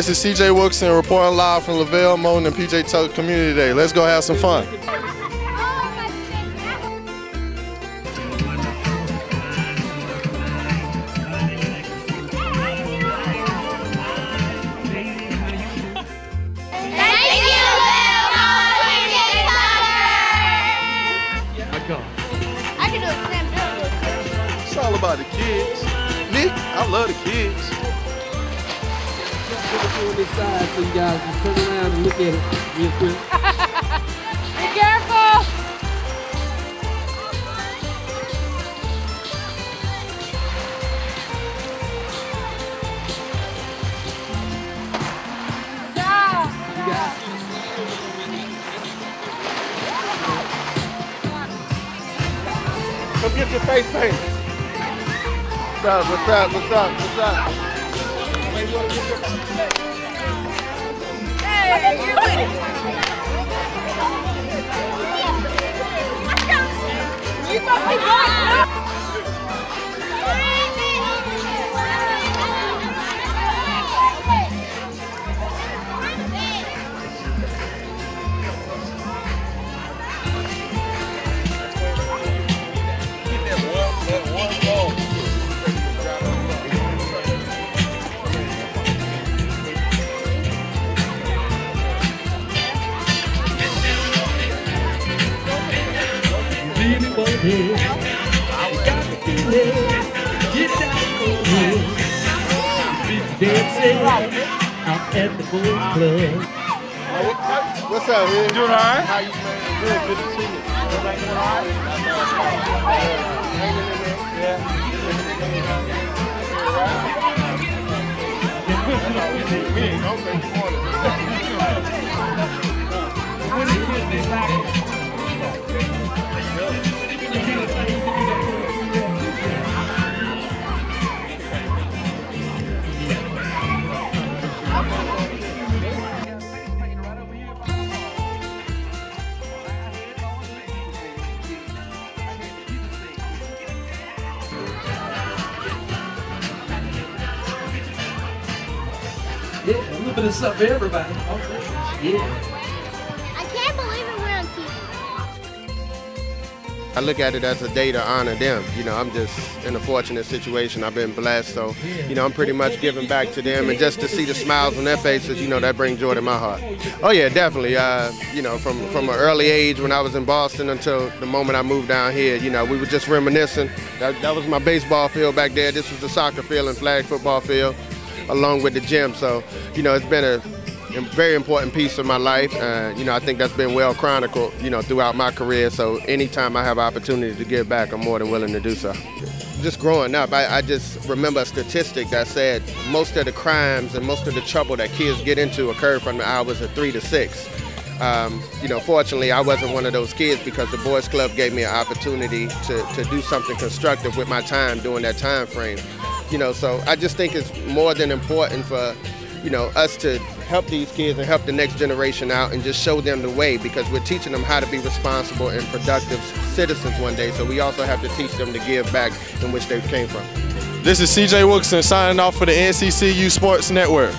This is CJ Wilson reporting live from LeVelle Moton and PJ Tucker Community Day. Let's go have some fun. I can do it, Sam. Do it. It's all about the kids. Nick, I love the kids. Put it on this side so you guys can turn around and look at it real quick. Be careful. You. Come get your face painted. What's up? What's up? What's up? What's up? Hey, you're winning. You Really want it. Got the feeling. Get down on it. Be dancing out at the boys club. What's up, man? Doing all right? How you, man? Good. Good to see you. Everybody doing all right? Hanging in there? Yeah. We ain't gonna make corners. Yeah, little bit of something for everybody. Yeah. I can't believe it we're on TV. I look at it as a day to honor them. You know, I'm just in a fortunate situation. I've been blessed, so you know, I'm pretty much giving back to them, and just to see the smiles on their faces, you know, that brings joy to my heart. Oh yeah, definitely. Uh, you know, from from an early age when I was in Boston until the moment I moved down here, you know, we were just reminiscing. That, that was my baseball field back there. This was the soccer field and flag football field, along with the gym. So, you know, it's been a very important piece of my life. Uh, you know, I think that's been well chronicled, you know, throughout my career. So anytime I have opportunity to give back, I'm more than willing to do so. Just growing up, I, I just remember a statistic that said most of the crimes and most of the trouble that kids get into occur from the hours of three to six. Um, you know, fortunately, I wasn't one of those kids because the Boys Club gave me an opportunity to, to do something constructive with my time during that time frame. You know, so I just think it's more than important for, you know, us to help these kids and help the next generation out and just show them the way because we're teaching them how to be responsible and productive citizens one day. So we also have to teach them to give back in which they came from. This is CJ Wilson signing off for the NCCU Sports Network.